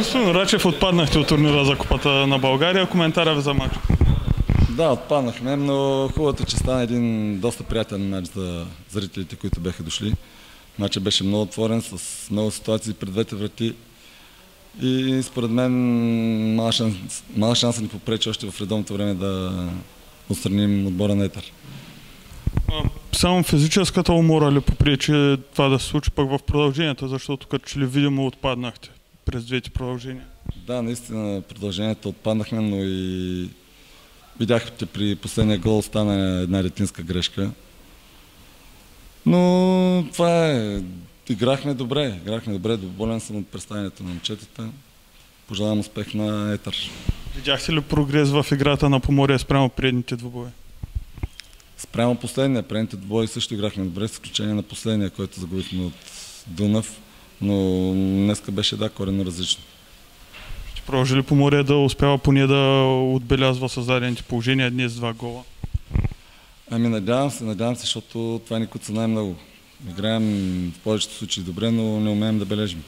Господин Рачев, отпаднахте от турнира за Купата на България. Коментара ви за матч. Да, отпаднахме, но хубавото, е, че стана един доста приятен матч за зрителите, които бяха дошли. Матчът беше много отворен, с много ситуации пред двете врати. И според мен мала шанс, мала шанс ни попречи още в редовното време да отстраним отбора на Етър. Само физическата умора ли попречи това да се случи пък в продължението, защото като че ли видимо отпаднахте през двете продължения? Да, наистина продължението отпаднахме, но и видяхте при последния гол стана една ретинска грешка. Но това е. Играхме добре, играхме добре, доволен съм от представянето на момчетата. Пожелавам успех на Етър. Видяхте ли прогрес в играта на Поморие спрямо предните двубои? Спрямо последния, предните двубои също играхме добре, с изключение на последния, който загубихме от Дунав, но днеска беше да, корено различно. Ще продължи ли Поморие да успява поне да отбелязва създадените положения днес два гола? Ами надявам се, надявам се, защото това ни куца най-много. Играем в повечето случаи добре, но не умеем да бележим.